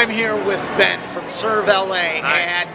I'm here with Ben from Serve LA Hi. at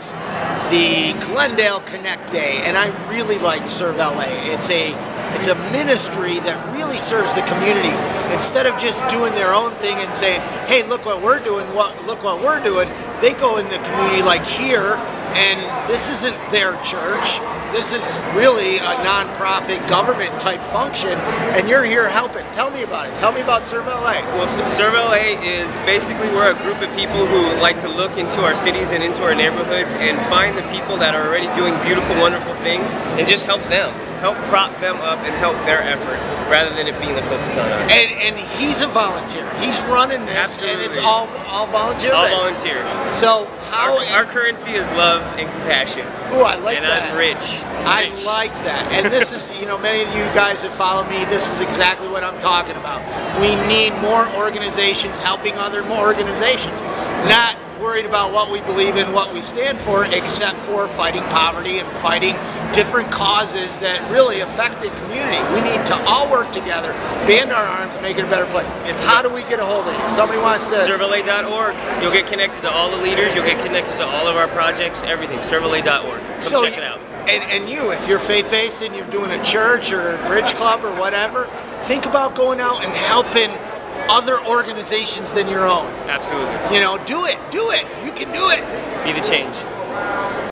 the Glendale Connect Day, and I really like Serve LA. It's a it's a ministry that really serves the community instead of just doing their own thing and saying, "Hey, look what we're doing! What look what we're doing!" They go in the community like here, and this isn't their church. This is really a nonprofit government type function, and you're here helping. Tell me about it. Tell me about Serve LA. Well, Serve LA is basically we're a group of people who like to look into our cities and into our neighborhoods and find the people that are already doing beautiful, wonderful things and just help them, help prop them up and help their effort rather than it being the focus on us. And, and he's a volunteer. He's running this, and it's all all volunteer. All volunteer. So how? Our, our currency is love and compassion. Ooh, I like and that. I'm rich. I Rich. like that. And this is, you know, many of you guys that follow me, this is exactly what I'm talking about. We need more organizations helping other more organizations. Not worried about what we believe in, what we stand for, except for fighting poverty and fighting different causes that really affect the community. We need to all work together, band our arms, make it a better place. It's- How do we get a hold of you? Somebody wants to. ServeLA.org. You'll get connected to all the leaders. You'll get connected to all of our projects. Everything. ServeLA.org. Come so check it out. And, and you, if you're faith-based and you're doing a church or a bridge club or whatever, think about going out and helping other organizations than your own. Absolutely. You know, do it, do it. You can do it. Be the change.